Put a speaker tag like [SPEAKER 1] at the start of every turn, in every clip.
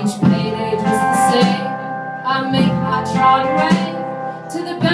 [SPEAKER 1] Each payday just the same. I make my tried away To the best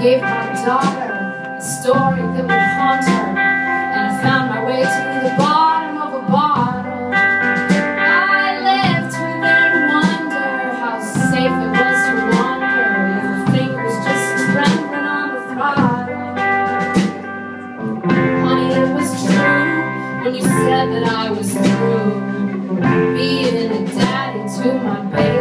[SPEAKER 1] gave my daughter a story that would haunt her, and I found my way to the bottom of a bottle. I lived to wonder how safe it was to wander with fingers just trembling on the throttle. Honey, it was true when you said that I was through being a daddy to my baby.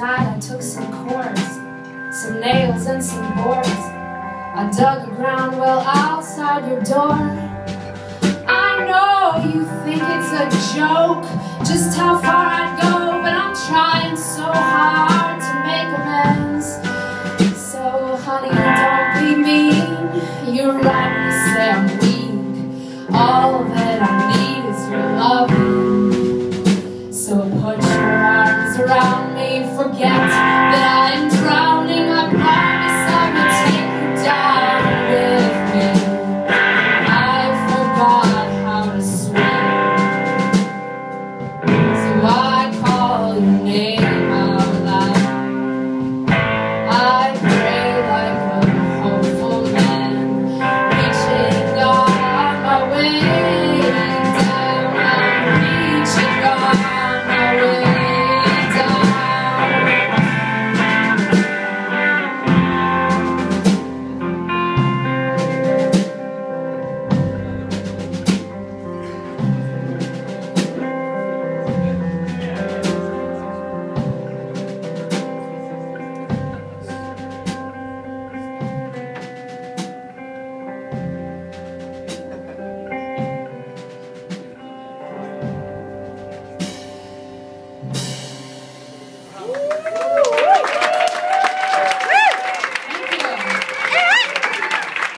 [SPEAKER 1] I took some cords, some nails and some boards. I dug a ground well outside your door. I know you think it's a joke, just how far I'd go, but I'm trying so hard to make amends. So honey, don't be mean, you're right you say I'm weak. All that I need is your loving. that